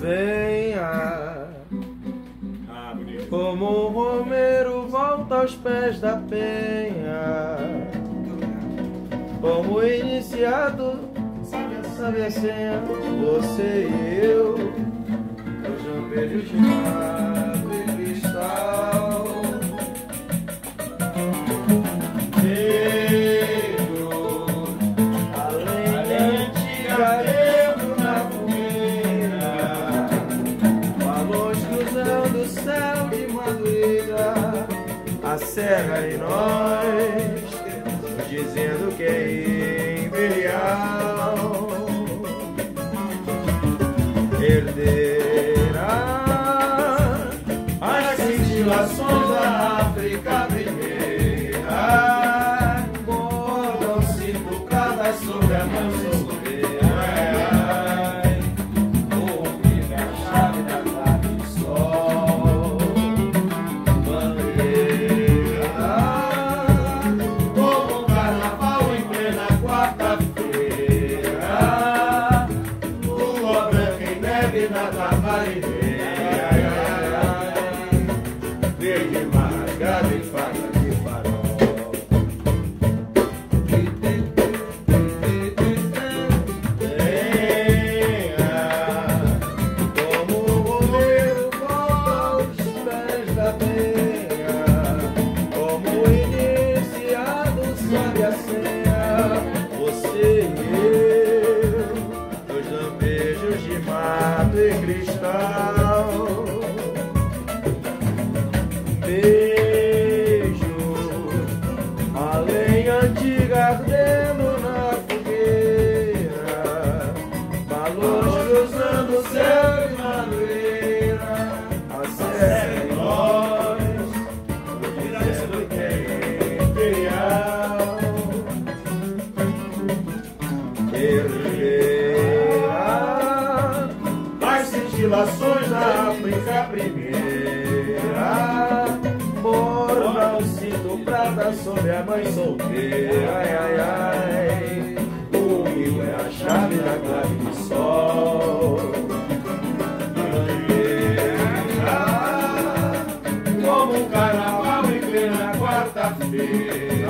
Venha, Ah, como o Romero volta aos pés da penha. Como iniciado, sabe a senha, você e eu. Hoje um beijo de serra e nós, dizendo que é imperial. Herdeira, as cintilações na mato e cristal. As cintilações da África primeira, borda o cinto prata sobre a mãe solteira, ai, ai, ai, o rio é a chave da clave do sol. Bandeira, como um carnaval em plena quarta-feira,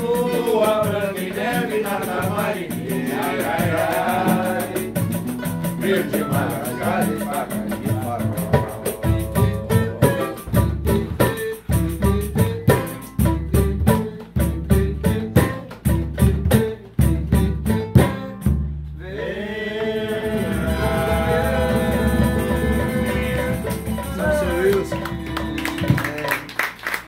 lua branca e neve na tamarineira, Verde Maracajá